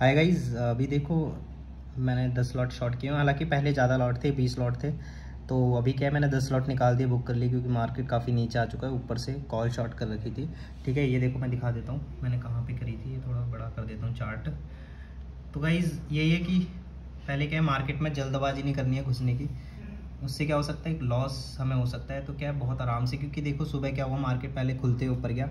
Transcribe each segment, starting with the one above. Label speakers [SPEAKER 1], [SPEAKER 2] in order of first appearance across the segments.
[SPEAKER 1] हाय guys अभी देखो, मैंने दस लॉट शॉट किए हालाँकि पहले ज़्यादा लॉट थे, बीस लॉट थे। तो अभी क्या है, मैंने दस लॉट निकाल दिए बुक कर ली, क्योंकि मार्केट काफ़ी नीचे आ चुका है। ऊपर से कॉल शॉट कर रखी थी। ठीक है, ये देखो मैं दिखा देता हूँ। मैंने कहाँ पे करी थी, ये थोड़ा बड़ा कर देता हूँ चार्ट तो गाइज़ यही है कि पहले क्या है मार्केट में जल्दबाजी नहीं करनी है घुसने की। उससे क्या हो सकता है, एक लॉस हमें हो सकता है। तो क्या है, बहुत आराम से, क्योंकि देखो सुबह क्या हुआ मार्केट पहले खुलते ऊपर गया।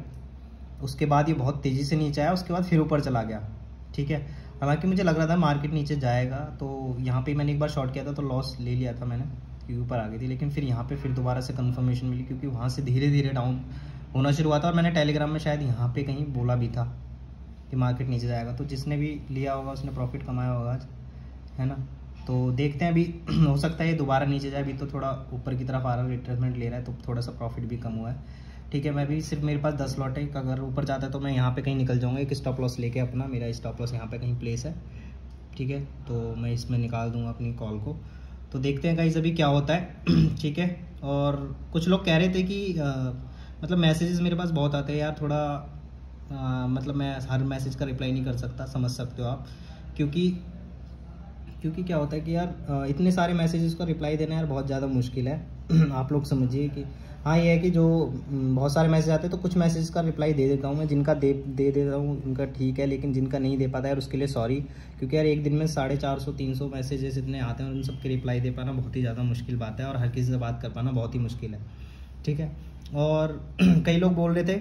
[SPEAKER 1] उसके बाद ये बहुत तेज़ी से नीचे आया, उसके बाद फिर ऊपर चला गया। ठीक है? हालाँकि मुझे लग रहा था मार्केट नीचे जाएगा तो यहाँ पे मैंने एक बार शॉर्ट किया था तो लॉस ले लिया था मैंने, क्योंकि ऊपर आ गई थी, लेकिन फिर यहाँ पे फिर दोबारा से कंफर्मेशन मिली, क्योंकि वहाँ से धीरे धीरे डाउन होना शुरू हुआ था, और मैंने टेलीग्राम में शायद यहाँ पे कहीं बोला भी था कि मार्केट नीचे जाएगा। तो जिसने भी लिया होगा, उसने प्रॉफिट कमाया होगा आज, है ना? तो देखते हैं, अभी हो सकता है दोबारा नीचे जाए, अभी तो थोड़ा ऊपर की तरफ़ आ रहा है रिट्रेसमेंट ले रहा है तो थोड़ा सा प्रॉफिट भी कम हुआ है। ठीक है मैं भी सिर्फ़ मेरे पास दस लॉट है। अगर ऊपर जाता है तो मैं यहाँ पे कहीं निकल जाऊँगा। एक स्टॉप लॉस लेके अपना मेरा स्टॉप लॉस यहाँ पे कहीं प्लेस है। ठीक है तो मैं इसमें निकाल दूँगा अपनी कॉल को। तो देखते हैं कहीं अभी क्या होता है। ठीक है और कुछ लोग कह रहे थे कि आ, मतलब मैसेजेस मेरे पास बहुत आते हैं यार थोड़ा आ, मतलब मैं हर मैसेज का रिप्लाई नहीं कर सकता समझ सकते हो आप। क्योंकि क्योंकि क्या होता है कि यार इतने सारे मैसेजेस का रिप्लाई देना यार बहुत ज़्यादा मुश्किल है। आप लोग समझिए कि हाँ ये है कि जो बहुत सारे मैसेज आते हैं तो कुछ मैसेज का रिप्लाई दे देता हूँ मैं, जिनका दे दे देता हूँ, उनका ठीक है, लेकिन जिनका नहीं दे पाता है उसके लिए सॉरी क्योंकि यार एक दिन में साढ़े चार सौ, तीन सौ मैसेजेस इतने आते हैं और उन सबके रिप्लाई दे पाना बहुत ही ज़्यादा मुश्किल बात है और हर किसी से बात कर पाना बहुत ही मुश्किल है, ठीक है? और कई लोग बोल रहे थे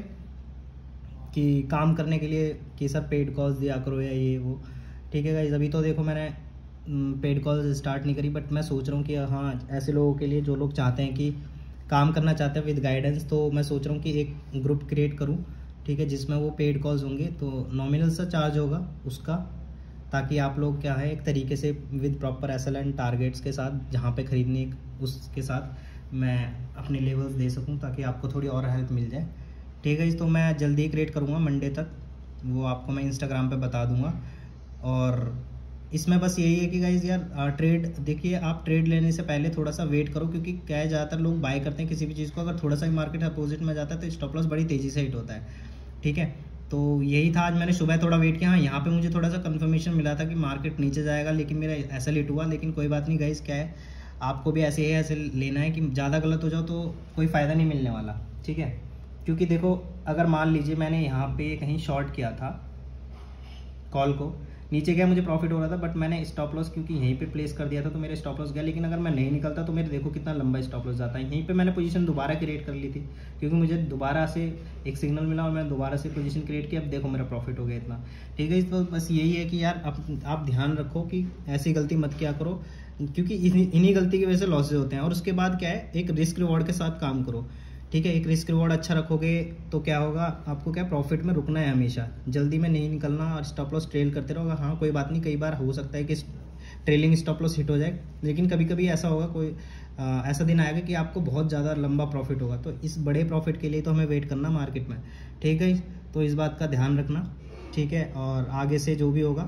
[SPEAKER 1] कि काम करने के लिए कि सर पेड कॉल्स दिया करो या ये, वो, ठीक है अभी तो देखो मैंने पेड कॉल स्टार्ट नहीं करी बट मैं सोच रहा हूँ कि हाँ ऐसे लोगों के लिए जो लोग चाहते हैं कि काम करना चाहते हैं विद गाइडेंस तो मैं सोच रहा हूँ कि एक ग्रुप क्रिएट करूँ, ठीक है, जिसमें वो पेड कॉल्स होंगे तो नॉमिनल सा चार्ज होगा उसका, ताकि आप लोग क्या है, एक तरीके से with proper S L and targets के साथ, जहाँ पे खरीदने उसके साथ मैं अपने लेवल्स दे सकूँ, ताकि आपको थोड़ी और हेल्प मिल जाए। ठीक है तो मैं जल्दी ही क्रिएट करूँगा मंडे तक, वो आपको मैं इंस्टाग्राम पे बता दूँगा, और इसमें बस यही है कि गाइज़ यार ट्रेड देखिए, आप ट्रेड लेने से पहले थोड़ा सा वेट करो क्योंकि क्या है, ज़्यादातर लोग बाय करते हैं किसी भी चीज़ को। अगर थोड़ा सा ही मार्केट अपोजिट में जाता है तो स्टॉप लॉस बड़ी तेज़ी से हिट होता है। ठीक है? तो यही था, आज मैंने सुबह थोड़ा वेट किया। हाँ यहाँ पे मुझे थोड़ा सा कन्फर्मेशन मिला था कि मार्केट नीचे जाएगा, लेकिन मेरा ऐसा लेट हुआ। लेकिन कोई बात नहीं गाइज़ क्या है, आपको भी ऐसे ही ऐसे लेना है कि ज़्यादा गलत हो जाओ तो कोई फ़ायदा नहीं मिलने वाला। ठीक है? क्योंकि देखो, अगर मान लीजिए मैंने यहाँ पे कहीं शॉर्ट किया था कॉल को नीचे गया मुझे प्रॉफिट हो रहा था बट मैंने स्टॉप लॉस क्योंकि यहीं पे प्लेस कर दिया था तो मेरे स्टॉप लॉस गया लेकिन अगर मैं नहीं निकलता तो मेरे देखो कितना लंबा स्टॉप लॉस जाता है। यहीं पे मैंने पोजीशन दोबारा क्रिएट कर ली थी क्योंकि मुझे दोबारा से एक सिग्नल मिला और मैं दोबारा से पोजीशन क्रिएट किया अब देखो मेरा प्रॉफिट हो गया इतना। ठीक है तो बस यही है कि यार आप, आप ध्यान रखो कि ऐसी गलती मत क्या करो क्योंकि इन्हीं गलती की वजह से लॉसेज होते हैं। और उसके बाद क्या है एक रिस्क रिवॉर्ड के साथ काम करो। ठीक है एक रिस्क रिवॉर्ड अच्छा रखोगे तो क्या होगा? आपको क्या प्रॉफिट में रुकना है हमेशा। जल्दी में नहीं निकलना और स्टॉप लॉस ट्रेल करते रहोगे हाँ कोई बात नहीं कई बार हो सकता है कि ट्रेलिंग स्टॉप लॉस हिट हो जाए लेकिन कभी कभी ऐसा होगा कोई आ, ऐसा दिन आएगा कि आपको बहुत ज़्यादा लंबा प्रॉफिट होगा। तो इस बड़े प्रॉफिट के लिए तो हमें वेट करना मार्केट में। ठीक है? तो इस बात का ध्यान रखना। ठीक है? और आगे से जो भी होगा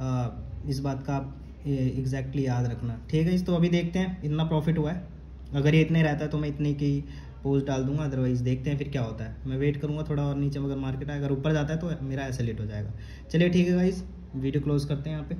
[SPEAKER 1] आ, इस बात का आप एग्जैक्टली याद रखना। ठीक है? इस तो अभी देखते हैं इतना प्रॉफिट हुआ है। अगर ये इतने रहता है तो मैं इतने की पोस्ट डाल दूँगा अदरवाइज़ देखते हैं फिर क्या होता है। मैं वेट करूँगा थोड़ा और नीचे अगर मार्केट अगर ऊपर जाता है तो मेरा ऐसे लेट हो जाएगा। चलिए ठीक है गाइज़ वीडियो क्लोज करते हैं यहाँ पे।